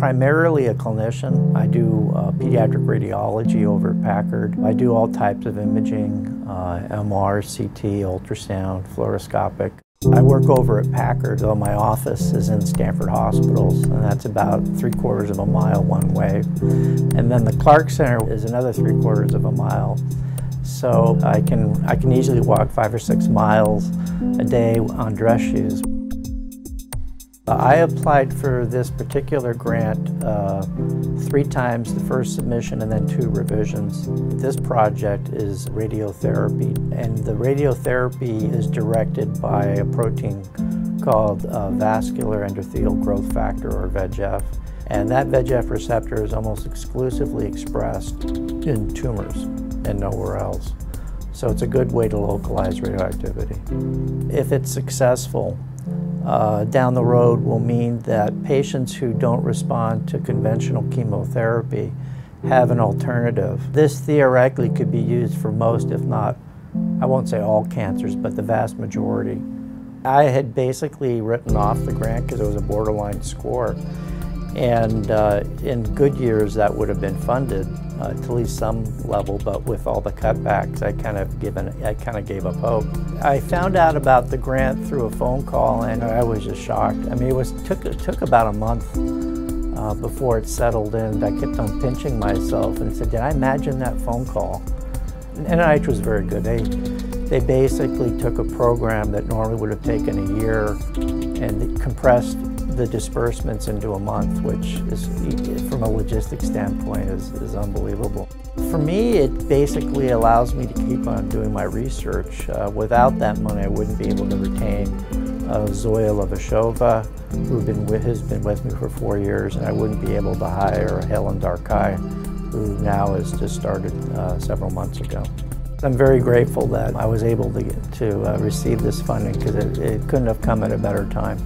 primarily a clinician. I do uh, pediatric radiology over at Packard. I do all types of imaging, uh, MR, CT, ultrasound, fluoroscopic. I work over at Packard, though my office is in Stanford Hospitals, and that's about three quarters of a mile one way. And then the Clark Center is another three quarters of a mile. So I can, I can easily walk five or six miles a day on dress shoes. I applied for this particular grant uh, three times, the first submission and then two revisions. This project is radiotherapy, and the radiotherapy is directed by a protein called uh, vascular endothelial growth factor, or VEGF. And that VEGF receptor is almost exclusively expressed in tumors and nowhere else. So it's a good way to localize radioactivity. If it's successful, uh, down the road will mean that patients who don't respond to conventional chemotherapy have an alternative. This theoretically could be used for most, if not, I won't say all cancers, but the vast majority. I had basically written off the grant because it was a borderline score. And uh, in good years, that would have been funded uh, to at least some level, but with all the cutbacks, I kind of given, I kind of gave up hope. I found out about the grant through a phone call, and I was just shocked. I mean, it was took it took about a month uh, before it settled in. I kept on pinching myself and said, "Did I imagine that phone call?" And NIH was very good. They they basically took a program that normally would have taken a year and compressed the disbursements into a month, which is, from a logistics standpoint, is, is unbelievable. For me, it basically allows me to keep on doing my research. Uh, without that money, I wouldn't be able to retain uh, Zoya Levashova, who been with, has been with me for four years, and I wouldn't be able to hire Helen D'Arceuil, who now has just started uh, several months ago. I'm very grateful that I was able to, to uh, receive this funding because it, it couldn't have come at a better time.